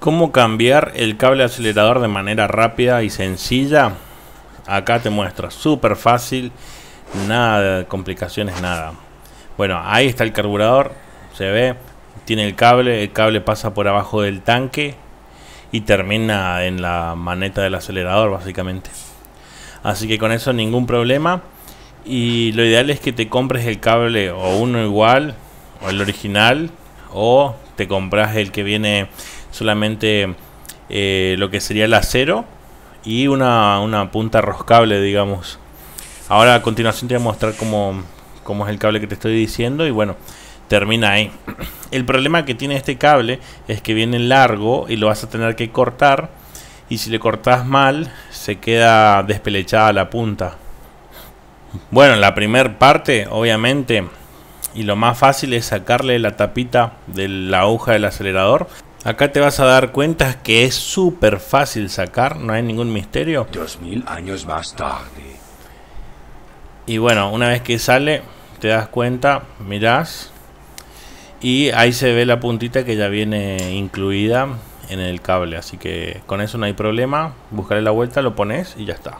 ¿Cómo cambiar el cable acelerador de manera rápida y sencilla? Acá te muestro, súper fácil, nada de complicaciones, nada. Bueno, ahí está el carburador, se ve, tiene el cable, el cable pasa por abajo del tanque y termina en la maneta del acelerador básicamente. Así que con eso ningún problema. Y lo ideal es que te compres el cable o uno igual o el original o te compras el que viene solamente eh, lo que sería el acero y una, una, punta roscable, digamos. Ahora a continuación te voy a mostrar cómo, cómo es el cable que te estoy diciendo y bueno, termina ahí. El problema que tiene este cable es que viene largo y lo vas a tener que cortar y si le cortas mal se queda despelechada la punta. Bueno, la primera parte, obviamente, y lo más fácil es sacarle la tapita de la aguja del acelerador Acá te vas a dar cuenta que es súper fácil sacar, no hay ningún misterio. Dos mil años más tarde. Y bueno, una vez que sale, te das cuenta, mirás, y ahí se ve la puntita que ya viene incluida en el cable. Así que con eso no hay problema. Buscarle la vuelta, lo pones y ya está.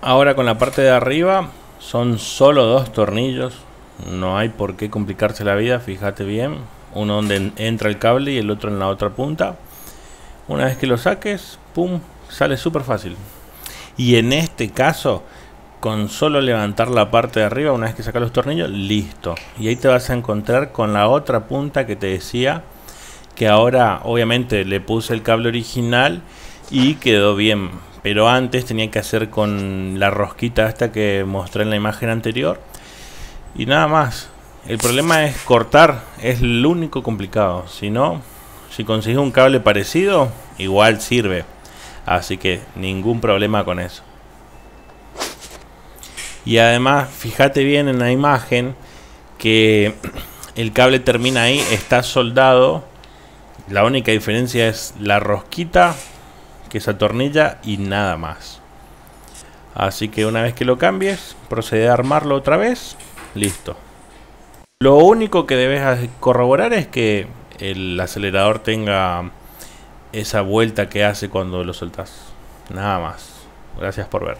Ahora con la parte de arriba son solo dos tornillos no hay por qué complicarse la vida, fíjate bien. Uno donde entra el cable y el otro en la otra punta. Una vez que lo saques, pum, sale súper fácil. Y en este caso, con solo levantar la parte de arriba, una vez que sacas los tornillos, listo. Y ahí te vas a encontrar con la otra punta que te decía, que ahora obviamente le puse el cable original y quedó bien. Pero antes tenía que hacer con la rosquita esta que mostré en la imagen anterior y nada más. El problema es cortar, es lo único complicado. Si no, si consigues un cable parecido, igual sirve. Así que ningún problema con eso. Y además, fíjate bien en la imagen que el cable termina ahí, está soldado. La única diferencia es la rosquita que se atornilla y nada más. Así que una vez que lo cambies, procede a armarlo otra vez Listo. Lo único que debes corroborar es que el acelerador tenga esa vuelta que hace cuando lo soltas. Nada más. Gracias por ver.